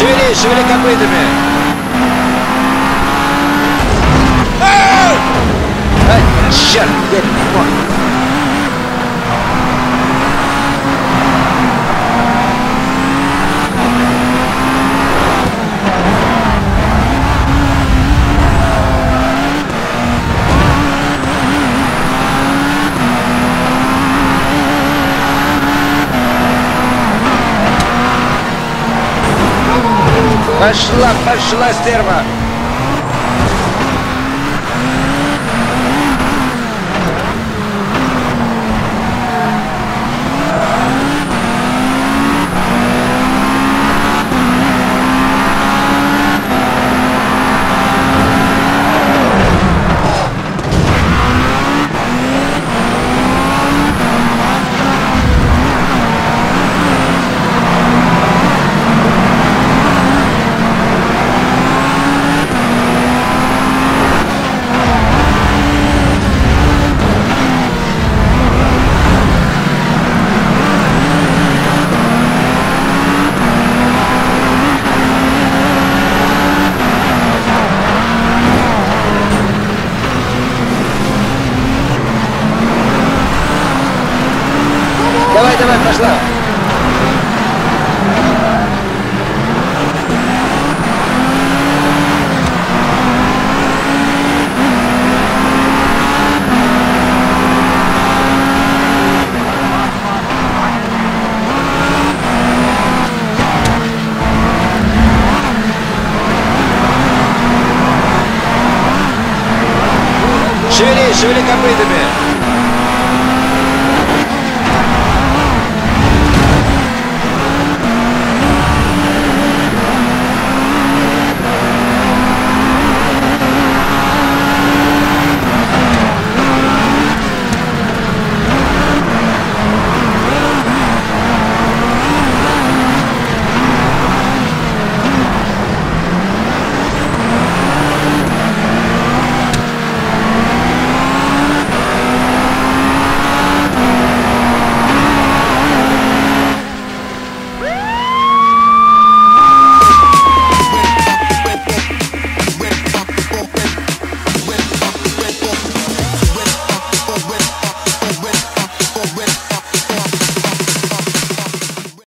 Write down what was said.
Давай, шевели копытами! Ай, черт, Пошла, пошла, стерва! Пошла. Шевели, шевели копытами.